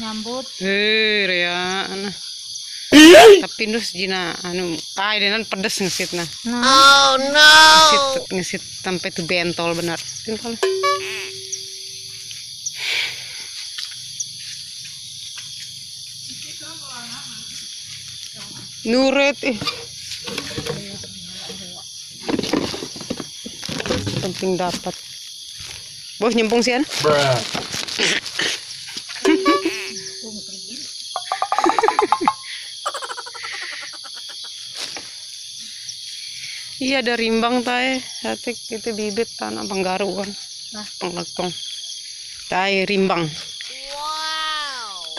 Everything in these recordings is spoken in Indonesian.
nyambut Eh, rea nah. Tapi nus jina anu kai denan pedes ngesit nah. nah Ngesit ngesit sampai tuh bentol benar. Bentol. Nuret eh. Penting dapat. Bos nyempung sih an? Iya ada rimbang tae, hati itu bibit tanah penggaru kan. Nah. Penglekong. Tae rimbang.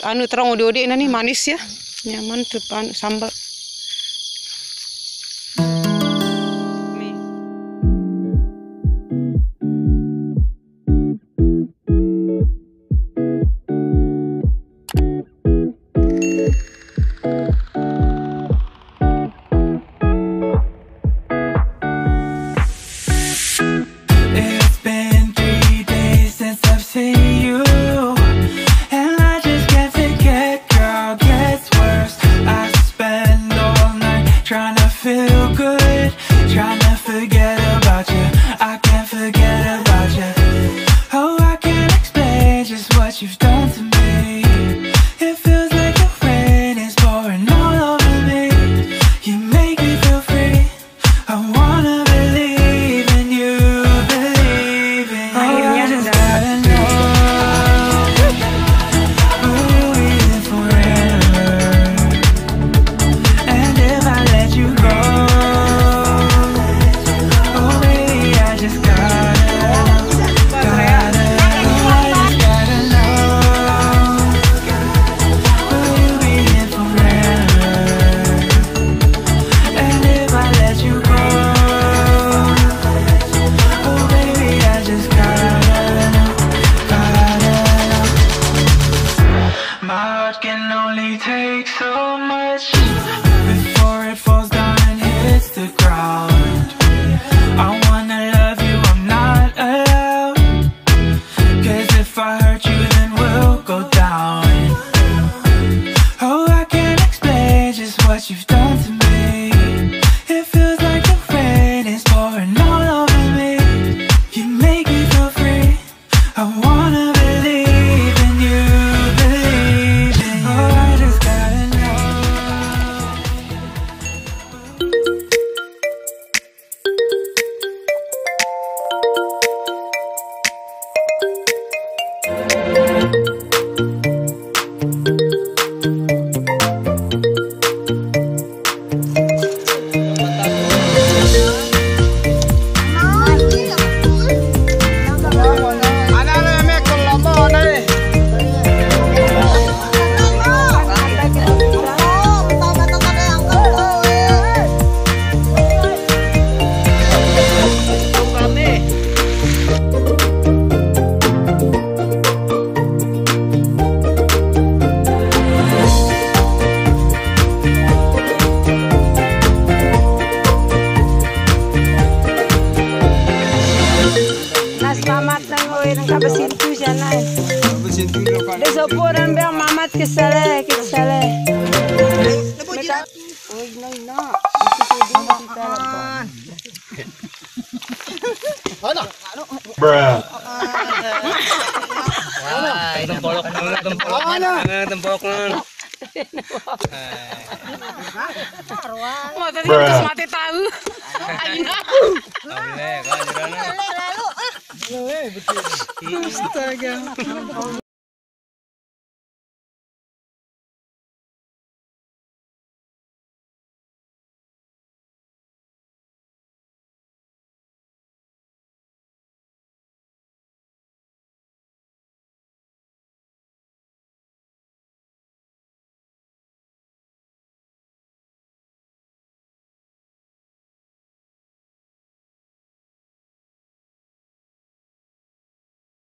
Anu terang ode-ode ini manis ya. Nyaman tuh pan sambal. Nas mamat nang oy nang kabasintu siya na. De soporan ba ang mamat ke sale, ke sale. Oy, noy na. Tempolok na, tempolok na, tempolok na. Oh, tadi mati tahu. Aina. Não é, porque... Está,